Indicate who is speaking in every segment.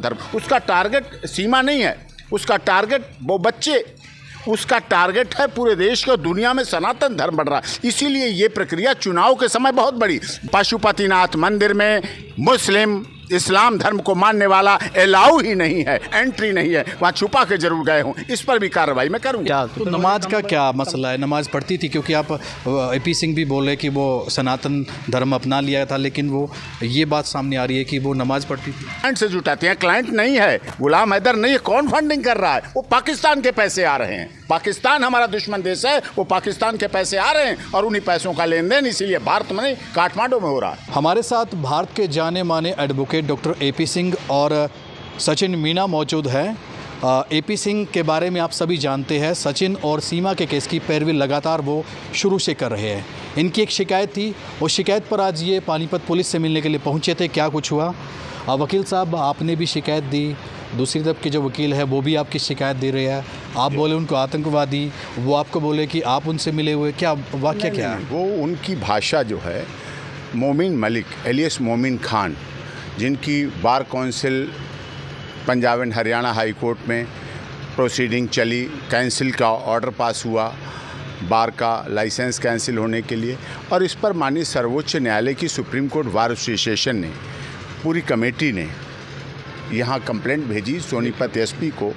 Speaker 1: धर्म। उसका टारगेट सीमा नहीं है। उसका टारगेट वो बच्चे। उसका टारगेट है पूरे देश के दुनिया में सनातन धर्म बढ़ रहा है। इसीलिए ये प्रक्रिया चुनाव के समय बहुत बड़ी। पशुपतिनाथ मंदिर में मुस्लिम इस्लाम धर्म को मानने वाला अलाउ ही नहीं है एंट्री नहीं है। वहाँ छुपा के ज़रूर गए हूँ। इस पर भी कार्रवाई मैं करूँगा।
Speaker 2: तो नमाज़ का क्या मसला है? नमाज़ पढ़ती थी क्योंकि आप ए पी सिंह भी बोले कि वो सनातन धर्म अपना लिया था लेकिन वो ये बात सामने आ रही है कि वो नमाज़ पढ़ती थी।
Speaker 1: क्लाइंट से जुटाते हैं क्लाइंट नहीं है। गुलाम हैदर नहीं है कौन फंडिंग कर रहा है? वो पाकिस्तान के पैसे आ रहे हैं। पाकिस्तान हमारा दुश्मन देश है वो पाकिस्तान के पैसे आ रहे हैं और उन्हीं पैसों का लेन देन इसीलिए भारत में नहीं काठमांडू में हो रहा है।
Speaker 2: हमारे साथ भारत के जाने माने advocate doctor A P Singh और सचिन मीना मौजूद हैं। ए पी सिंह के बारे में आप सभी जानते हैं। सचिन और सीमा के केस की पैरवी लगातार वो शुरू से कर रहे हैं। इनकी एक शिकायत थी। उस शिकायत पर आज ये पानीपत पुलिस से मिलने के लिए पहुँचे थे। क्या कुछ हुआ? आ, वकील साहब आपने भी शिकायत दी। दूसरी तरफ़ के जो वकील है वो भी आपकी शिकायत दे रहे हैं। आप बोले उनको आतंकवादी। वो आपको बोले कि आप उनसे मिले हुए। क्या वाक्य क्या है?
Speaker 1: वो उनकी भाषा जो है मोमिन मलिक एलियस मोमिन खान जिनकी bar council Punjab and Haryana high court में प्रोसीडिंग चली। कैंसिल का ऑर्डर पास हुआ, बार का लाइसेंस कैंसिल होने के लिए। और इस पर माननीय सर्वोच्च न्यायालय की सुप्रीम कोर्ट बार एसोसिएशन ने, पूरी कमेटी ने यहाँ कंप्लेंट भेजी। सोनीपत एसपी को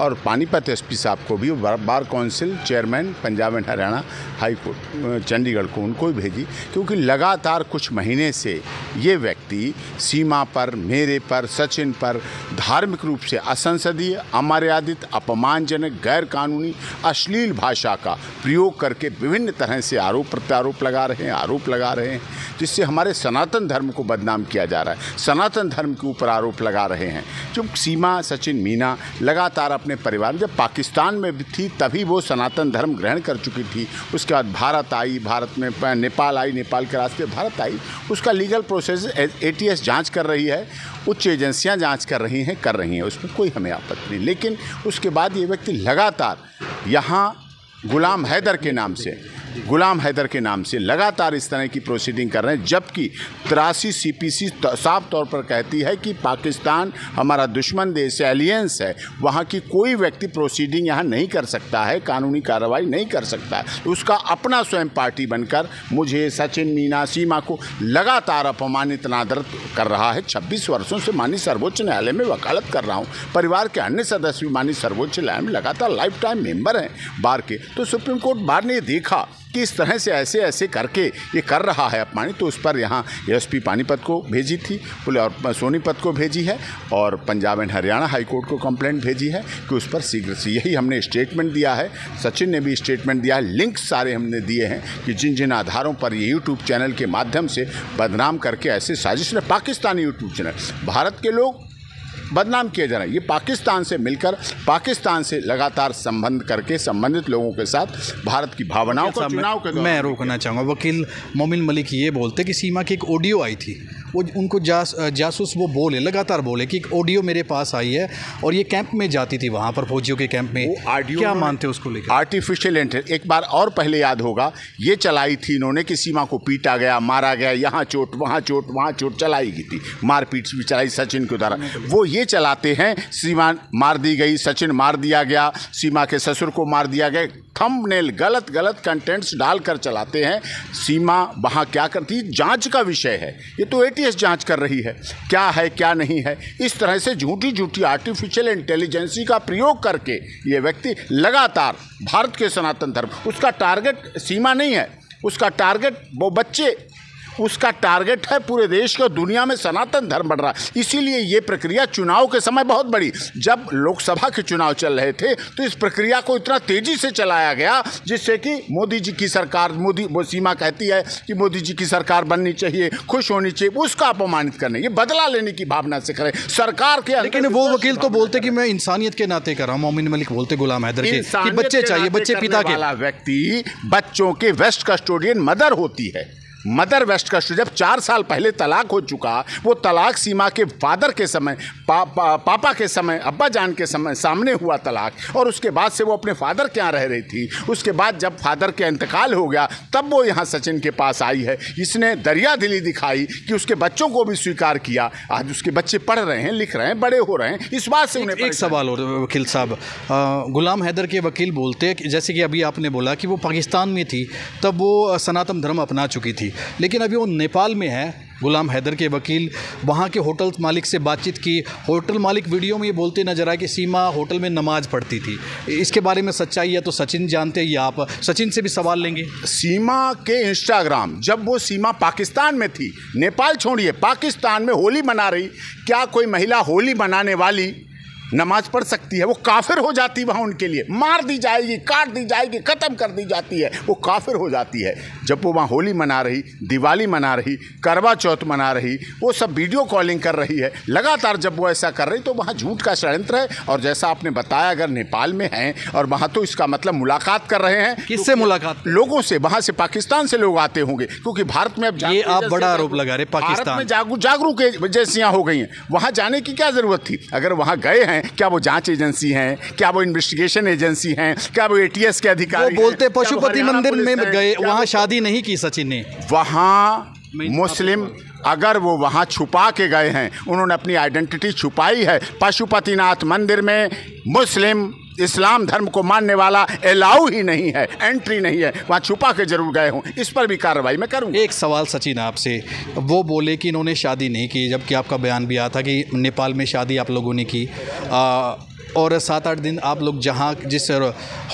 Speaker 1: और पानीपत एसपी साहब को भी bar council chairman, Punjab and Haryana, high court Chandigarh को उनको भी भेजी, क्योंकि लगातार कुछ महीने से ये व्यक्ति सीमा पर, मेरे पर, सचिन पर, धार्मिक रूप से असंसदीय, अमर्यादित, अपमानजनक गैर कानूनी अश्लील भाषा का प्रयोग करके विभिन्न तरह से आरोप प्रत्यारोप लगा रहे हैं, आरोप लगा रहे हैं, जिससे हमारे सनातन धर्म को बदनाम किया जा रहा है। सनातन धर्म के ऊपर आरोप लगा रहे हैं। जो सीमा, सचिन, मीना लगातार अपने परिवार, जब पाकिस्तान में थी, तभी वो सनातन धर्म ग्रहण कर चुकी थी। उसके बाद भारत आई, भारत में नेपाल आई, नेपाल के रास्ते भारत आई। उसका लीगल प्रोसेस ए टी जाँच कर रही है, उच्च एजेंसियाँ जाँच कर रही हैं, कर रही हैं, उसमें कोई हमें आपत्ति नहीं। लेकिन उसके बाद ये व्यक्ति लगातार यहाँ गुलाम हैदर के नाम से गुलाम हैदर के नाम से लगातार इस तरह की प्रोसीडिंग कर रहे हैं, जबकि तिरासी सी पी सी साफ़ तौर पर कहती है कि पाकिस्तान हमारा दुश्मन देश है एलियंस है, वहाँ की कोई व्यक्ति प्रोसीडिंग यहाँ नहीं कर सकता है, कानूनी कार्रवाई नहीं कर सकता है। उसका अपना स्वयं पार्टी बनकर मुझे सचिन मीना सीमा को लगातार अपमानित नादर कर रहा है। छब्बीस वर्षों से मानी सर्वोच्च न्यायालय में वकालत कर रहा हूँ। परिवार के अन्य सदस्य भी मानी सर्वोच्च न्यायालय में लगातार लाइफ टाइम मेंबर हैं बार के। तो सुप्रीम कोर्ट बार ने देखा कि इस तरह से ऐसे ऐसे करके ये कर रहा है अपमानित तो उस पर यहाँ एसपी पानीपत को भेजी थी और सोनीपत को भेजी है, और Punjab and Haryana high court को कंप्लेंट भेजी है कि उस पर शीघ्र से यही हमने स्टेटमेंट दिया है। सचिन ने भी स्टेटमेंट दिया है, लिंक सारे हमने दिए हैं कि जिन जिन आधारों पर ये यूट्यूब चैनल के माध्यम से बदनाम करके ऐसे साजिश ने पाकिस्तानी यूट्यूब चैनल, भारत के लोग बदनाम किया जा रहा है। ये पाकिस्तान से मिलकर पाकिस्तान से लगातार संबंध करके संबंधित लोगों के साथ भारत की भावनाओं को चुनाव के
Speaker 2: मैं रोकना चाहूँगा। वकील मोमिन मलिक ये बोलते कि सीमा की एक ऑडियो आई थी। वो उनको जास जासूस वो बोले लगातार बोले कि एक ऑडियो मेरे पास आई है और ये कैंप में जाती थी वहाँ पर फौजियों के कैंप में। ऑडियो क्या मानते उसको लेकर?
Speaker 1: आर्टिफिशियल एक बार और पहले याद होगा ये चलाई थी इन्होंने कि सीमा को पीटा गया मारा गया यहाँ चोट वहाँ चोट वहाँ चोट चलाई गई थी। मारपीट भी चलाई सचिन के द्वारा। वो ये चलाते हैं सीमा मार दी गई सचिन मार दिया गया सीमा के ससुर को मार दिया गया थंबनेल गलत गलत कंटेंट्स डालकर चलाते हैं। सीमा वहाँ क्या करती है? जाँच का विषय है। ये तो एटीएस जाँच कर रही है। क्या है, क्या नहीं है? इस तरह से झूठी झूठी आर्टिफिशियल इंटेलिजेंसी का प्रयोग करके ये व्यक्ति लगातार भारत के सनातन धर्म, उसका टारगेट सीमा नहीं है। उसका टारगेट वो बच्चे उसका टारगेट है पूरे देश के दुनिया में सनातन धर्म बढ़ रहा है। इसीलिए ये प्रक्रिया चुनाव के समय बहुत बड़ी। जब लोकसभा के चुनाव चल रहे थे तो इस प्रक्रिया को इतना तेज़ी से चलाया गया जिससे कि मोदी जी की सरकार मोदी वो सीमा कहती है कि मोदी जी की सरकार बननी चाहिए खुश होनी चाहिए उसका अपमानित करने ये बदला लेने की भावना से करें सरकार के
Speaker 2: लेकिन वो वकील तो बोलते कि मैं इंसानियत के नाते कर रहा हूँ मोमिन मलिक बोलते गुलाम हैदर के बच्चे चाहिए बच्चे पिता के।
Speaker 1: व्यक्ति बच्चों के वेस्ट कस्टोडियन मदर होती है। मदर वेस्ट का जब चार साल पहले तलाक हो चुका वो तलाक सीमा के फादर के समय पा, पा, पापा के समय अब्बा जान के समय सामने हुआ तलाक और उसके बाद से वो अपने फादर के यहाँ रह रही थी। उसके बाद जब फादर के इंतकाल हो गया तब वो यहाँ सचिन के पास आई है। इसने दरिया दिली दिखाई कि उसके बच्चों को भी स्वीकार किया। आज उसके बच्चे पढ़ रहे हैं लिख रहे हैं बड़े हो रहे हैं इस बात से उन्हें
Speaker 2: एक सवाल और वकील साहब। गुलाम हैदर के वकील बोलते हैं जैसे कि अभी आपने बोला कि वो पाकिस्तान में थी तब वो सनातन धर्म अपना चुकी थी। लेकिन अभी वो नेपाल में है, गुलाम हैदर के वकील। वहाँ के होटल मालिक से बातचीत की। होटल मालिक वीडियो में ये बोलते नज़र आए कि सीमा होटल में नमाज़ पढ़ती थी। इसके बारे में सच्चाई है तो सचिन जानते हैं आप। सचिन से भी सवाल लेंगे।
Speaker 1: सीमा के इंस्टाग्राम, जब वो सीमा पाकिस्तान में थी, नेपाल छोड़िए, पाकिस्तान में होली मना रही। क्या कोई महिला होली मनाने वाली नमाज़ पढ़ सकती है वो काफिर हो जाती वहाँ उनके लिए। मार दी जाएगी काट दी जाएगी ख़त्म कर दी जाती है। वो काफिर हो जाती है। जब वो वहाँ होली मना रही दिवाली मना रही करवा चौथ मना रही वो सब वीडियो कॉलिंग कर रही है। लगातार जब वो ऐसा कर रही तो वहाँ झूठ का षड्यंत्र है। और जैसा आपने बताया अगर नेपाल में हैं और वहाँ तो इसका मतलब मुलाकात कर रहे हैं।
Speaker 2: किससे तो मुलाकात?
Speaker 1: लोगों से वहाँ से पाकिस्तान से लोग आते होंगे क्योंकि भारत में अब
Speaker 2: ये आप बड़ा आरोप लगा रहे, पाकिस्तान।
Speaker 1: में जागरूक जागरूक एजेंसियाँ हो गई हैं। वहाँ जाने की क्या ज़रूरत थी? अगर वहाँ गए हैं क्या वो जाँच एजेंसी हैं? क्या वो इन्वेस्टिगेशन एजेंसी हैं? क्या वो एटीएस के अधिकारी वो
Speaker 2: बोलते
Speaker 1: हैं?
Speaker 2: पशुपति मंदिर में
Speaker 1: हैं?
Speaker 2: गए वहाँ शादी नहीं की सचिन ने।
Speaker 1: वहाँ मुस्लिम अगर वो वहाँ छुपा के गए हैं उन्होंने अपनी आइडेंटिटी छुपाई है पशुपतिनाथ मंदिर में मुस्लिम इस्लाम धर्म को मानने वाला अलाउ ही नहीं है एंट्री नहीं है। वहाँ छुपा के ज़रूर गए हों। इस पर भी कार्रवाई मैं करूँ
Speaker 2: एक सवाल सचिन आपसे वो बोले कि इन्होंने शादी नहीं की जबकि आपका बयान भी आया था कि नेपाल में शादी आप लोगों ने की। आ, और सात आठ दिन आप लोग जहाँ जिस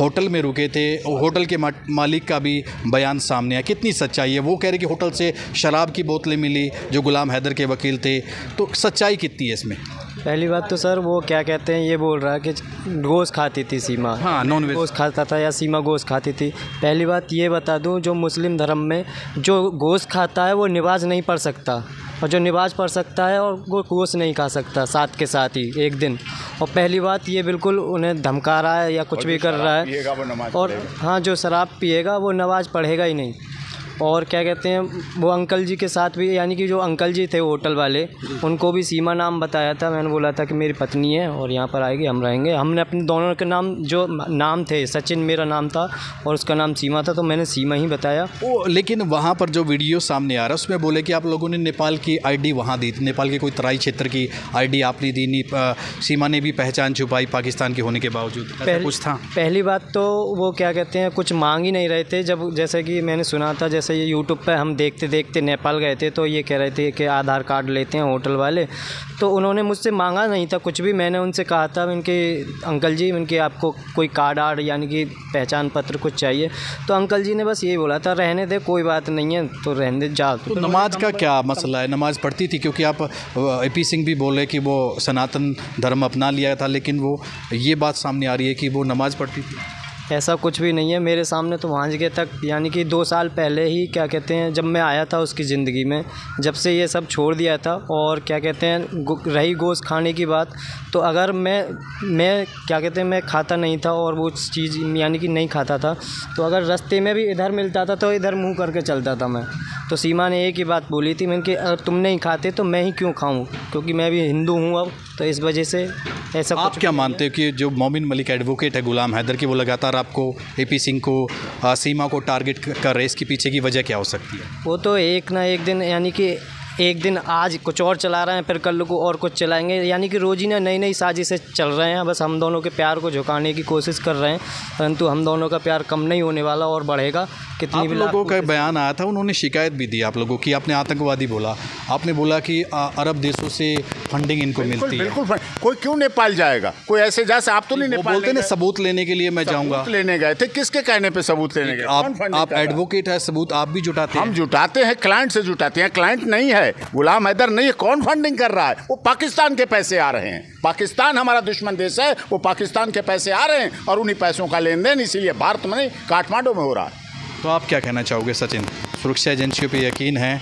Speaker 2: होटल में रुके थे होटल के मालिक का भी बयान सामने आया। कितनी सच्चाई है? वो कह रहे कि होटल से शराब की बोतलें मिली जो गुलाम हैदर के वकील थे। तो सच्चाई कितनी है इसमें?
Speaker 3: पहली बात तो सर वो क्या कहते हैं ये बोल रहा है कि गोश्त खाती थी सीमा।
Speaker 2: हाँ, नॉन-वेज।
Speaker 3: गोश्त खाता था या सीमा गोश्त खाती थी। पहली बात ये बता दूँ जो मुस्लिम धर्म में जो गोश्त खाता है वो नमाज़ नहीं पढ़ सकता। और जो नमाज़ पढ़ सकता है और वो गोश्त नहीं खा सकता साथ के साथ ही एक दिन। और पहली बात ये बिल्कुल उन्हें धमका रहा है या कुछ भी कर रहा है। और हाँ जो शराब पिएगा वो नमाज़ पढ़ेगा ही नहीं। और क्या कहते हैं वो अंकल जी के साथ भी यानी कि जो अंकल जी थे होटल वाले उनको भी सीमा नाम बताया था। मैंने बोला था कि मेरी पत्नी है और यहाँ पर आएगी हम रहेंगे। हमने अपने दोनों के नाम जो नाम थे सचिन मेरा नाम था और उसका नाम सीमा था तो मैंने सीमा ही बताया।
Speaker 2: वो लेकिन वहाँ पर जो वीडियो सामने आ रहा है उसमें बोले कि आप लोगों ने नेपाल की आईडी वहाँ दी नेपाल के कोई तराई क्षेत्र की आईडी आपने दी नहीं। सीमा ने भी पहचान छुपाई पाकिस्तान के होने के बावजूद। कुछ था?
Speaker 3: पहली बात तो वो क्या कहते हैं कुछ मांग ही नहीं रहे थे। जब जैसे कि मैंने सुना था जैसे ये यूट्यूब पे हम देखते देखते नेपाल गए थे तो ये कह रहे थे कि आधार कार्ड लेते हैं होटल वाले। तो उन्होंने मुझसे मांगा नहीं था कुछ भी मैंने उनसे कहा था इनके अंकल जी इनके आपको कोई कार्ड आर्ड यानी कि पहचान पत्र कुछ चाहिए? तो अंकल जी ने बस यही बोला था रहने दे कोई बात नहीं है तो रहने दे जा
Speaker 2: तो नमाज़ का क्या मसला है? नमाज़ पढ़ती थी क्योंकि आप ए पी सिंह भी बोले कि वो सनातन धर्म अपना लिया था लेकिन वो ये बात सामने आ रही है कि वो नमाज़ पढ़ती थी।
Speaker 3: ऐसा कुछ भी नहीं है। मेरे सामने तो वहाँ जगह तक यानी कि दो साल पहले ही क्या कहते हैं जब मैं आया था उसकी ज़िंदगी में जब से ये सब छोड़ दिया था। और क्या कहते हैं रही गोश्त खाने की बात तो अगर मैं मैं क्या कहते हैं मैं खाता नहीं था और वो चीज़ यानी कि नहीं खाता था तो अगर रास्ते में भी इधर मिलता था तो इधर मुँह करके चलता था मैं। तो सीमा ने एक ही बात बोली थी मैंने कि अगर तुम नहीं खाते तो मैं ही क्यों खाऊं? क्योंकि मैं भी हिंदू हूँ अब तो इस वजह से ऐसा
Speaker 2: आप क्या मानते हो कि जो मोमिन मलिक एडवोकेट है गुलाम हैदर की वो लगातार आपको ए पी सिंह को आ, सीमा को टारगेट कर रहे इसके पीछे की वजह क्या हो सकती है?
Speaker 3: वो तो एक ना एक दिन यानी कि एक दिन आज कुछ और चला रहे हैं फिर कल को और कुछ चलाएँगे। यानी कि रोज ही ना नई नई साजिशें चल रहे हैं। बस हम दोनों के प्यार को झुकाने की कोशिश कर रहे हैं परंतु हम दोनों का प्यार कम नहीं होने वाला और बढ़ेगा। कितनी
Speaker 2: आप
Speaker 3: भी
Speaker 2: लोगों का बयान आया था उन्होंने शिकायत भी दी आप लोगों की आपने आतंकवादी बोला। आपने बोला कि अरब देशों से फंडिंग इनको
Speaker 1: बिल्कुल
Speaker 2: मिलती है।
Speaker 1: बिल्कुल कोई क्यों नेपाल जाएगा? कोई ऐसे जा आप तो नहीं नेपाल
Speaker 2: बोलते ना सबूत लेने के लिए मैं जाऊँगा।
Speaker 1: लेने गए थे। किसके कहने पे सबूत लेने गए?
Speaker 2: आप आप
Speaker 1: है?
Speaker 2: एडवोकेट है सबूत आप भी जुटाते
Speaker 1: हम जुटाते हैं क्लाइंट से जुटाते हैं। क्लाइंट नहीं है गुलाम हैदर नहीं है कौन फंडिंग कर रहा है? वो पाकिस्तान के पैसे आ रहे हैं। पाकिस्तान हमारा दुश्मन देश है वो पाकिस्तान के पैसे आ रहे हैं और उन्हीं पैसों का लेन देन इसीलिए भारत में नहीं काठमांडू में हो रहा है।
Speaker 2: तो आप क्या कहना चाहोगे सचिन? सुरक्षा एजेंसियों पे यकीन है?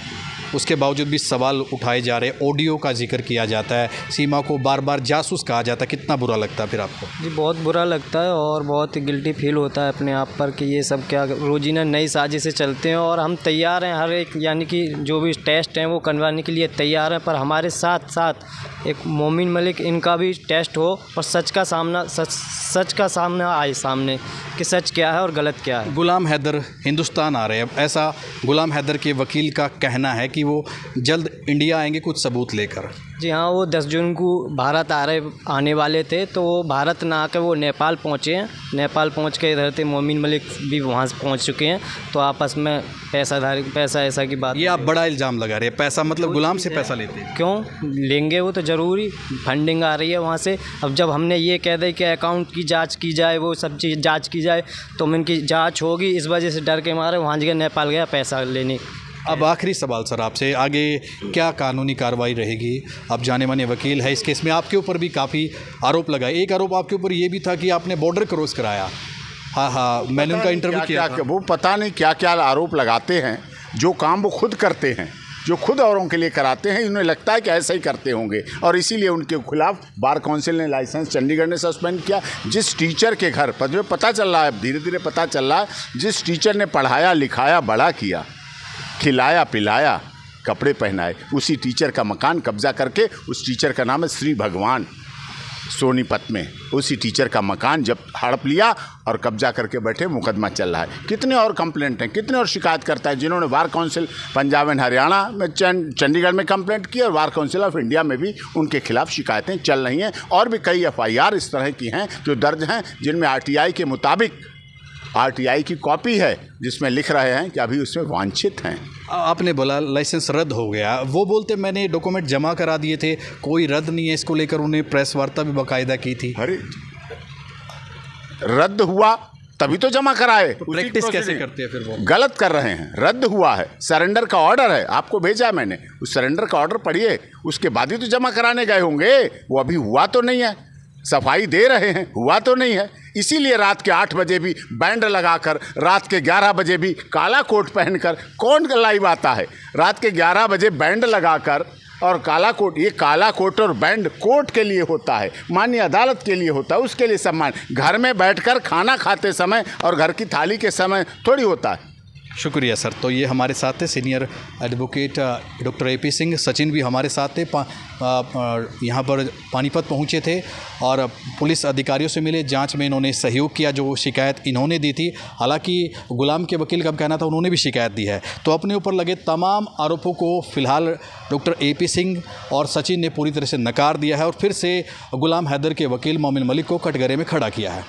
Speaker 2: उसके बावजूद भी सवाल उठाए जा रहे, ऑडियो का ज़िक्र किया जाता है। सीमा को बार बार जासूस कहा जाता है। कितना बुरा लगता है फिर आपको?
Speaker 3: जी, बहुत बुरा लगता है और बहुत ही गिल्टी फील होता है अपने आप पर कि ये सब क्या रोजीना नई साजिशें चलते हैं और हम तैयार हैं। हर एक यानी कि जो भी टेस्ट हैं वो करवाने के लिए तैयार हैं, पर हमारे साथ साथ एक मोमिन मलिक इनका भी टेस्ट हो और सच का सामना, सच सच का सामना आए सामने। कि सच क्या है और गलत क्या है?
Speaker 2: गुलाम हैदर हिंदुस्तान आ रहे हैं। ऐसा गुलाम हैदर के वकील का कहना है कि वो जल्द इंडिया आएँगे कुछ सबूत लेकर।
Speaker 3: जी हाँ वो दस जून को भारत आ रहे आने वाले थे तो वो भारत ना आकर वो नेपाल पहुँचे हैं। नेपाल पहुँच के इधर थे मोमिन मलिक भी वहाँ से पहुँच चुके हैं। तो आपस में पैसाधारी पैसा ऐसा की बात
Speaker 2: ये आप बड़ा इल्ज़ाम लगा रहे हैं। पैसा मतलब गुलाम से पैसा लेते हैं।
Speaker 3: क्यों? लेंगे वो तो ज़रूरी। फंडिंग आ रही है वहाँ से। अब जब हमने ये कह दिया कि अकाउंट की जाँच की जाए वो सब चीज़ जाँच की जाए तो उनकी जाँच होगी। इस वजह से डर के मारे वहाँ जगह नेपाल गया पैसा लेने।
Speaker 2: अब आखिरी सवाल सर आपसे आगे क्या कानूनी कार्रवाई रहेगी? आप जाने माने वकील है इस केस में आपके ऊपर भी काफ़ी आरोप लगाए। एक आरोप आपके ऊपर ये भी था कि आपने बॉर्डर क्रॉस कराया। हाँ हाँ मैंने उनका इंटरव्यू किया
Speaker 1: क्या,
Speaker 2: था।
Speaker 1: वो पता नहीं क्या क्या आरोप लगाते हैं जो काम वो खुद करते हैं। जो खुद औरों के लिए कराते हैं, इन्हें लगता है कि ऐसा ही करते होंगे। और इसीलिए उनके खिलाफ बार काउंसिल ने लाइसेंस चंडीगढ़ ने सस्पेंड किया। जिस टीचर के घर पर पता चल रहा है धीरे धीरे पता चल रहा है, जिस टीचर ने पढ़ाया, लिखाया, बड़ा किया, खिलाया, पिलाया, कपड़े पहनाए, उसी टीचर का मकान कब्जा करके, उस टीचर का नाम है श्री भगवान। सोनीपत में। उसी टीचर का मकान जब हड़प लिया और कब्जा करके बैठे, मुकदमा चल रहा है। कितने और कंप्लेंट हैं, कितने और शिकायत करता है जिन्होंने bar council Punjab and Haryana में चंडीगढ़ में कंप्लेंट की और बार काउंसिल ऑफ़ इंडिया में भी उनके खिलाफ शिकायतें चल रही हैं। और भी कई एफआईआर इस तरह की हैं, जो दर्ज हैं, जिनमें आरटीआई के मुताबिक आरटीआई की कॉपी है जिसमें लिख रहे हैं कि अभी उसमें वांछित हैं।
Speaker 2: आपने बोला लाइसेंस रद्द हो गया। वो बोलते मैंने डॉक्यूमेंट जमा करा दिए थे कोई रद्द नहीं है इसको लेकर उन्हें प्रेस वार्ता भी बाकायदा की थी।
Speaker 1: अरे रद्द हुआ तभी तो जमा कराए।
Speaker 2: तो प्रैक्टिस कैसे करते हैं फिर वो?
Speaker 1: गलत कर रहे हैं। रद्द हुआ है। सरेंडर का ऑर्डर है। आपको भेजा मैंने। उस सरेंडर का ऑर्डर पढ़िए। उसके बाद ही तो जमा कराने गए होंगे। वो अभी हुआ तो नहीं है। सफ़ाई दे रहे हैं। हुआ तो नहीं है। इसीलिए रात के आठ बजे भी बैंड लगाकर, रात के ग्यारह बजे भी काला कोट पहनकर, कौन लाइव आता है? रात के ग्यारह बजे बैंड लगाकर और काला कोट, ये काला कोट और बैंड कोर्ट के लिए होता है मान्य अदालत के लिए होता है, उसके लिए सम्मान। घर में बैठकर खाना खाते समय और घर की थाली के समय थोड़ी होता है।
Speaker 2: शुक्रिया सर। तो ये हमारे साथ थे senior advocate doctor A P Singh. Sachin भी हमारे साथ थे यहाँ पर पानीपत पहुँचे थे और पुलिस अधिकारियों से मिले। जाँच में इन्होंने सहयोग किया, जो शिकायत इन्होंने दी थी। हालाँकि गुलाम के वकील का कहना था, उन्होंने भी शिकायत दी है। तो अपने ऊपर लगे तमाम आरोपों को फ़िलहाल डॉक्टर ए पी सिंह और सचिन ने पूरी तरह से नकार दिया है और फिर से गुलाम हैदर के वकील मोमिन मलिक को कटघरे में खड़ा किया है।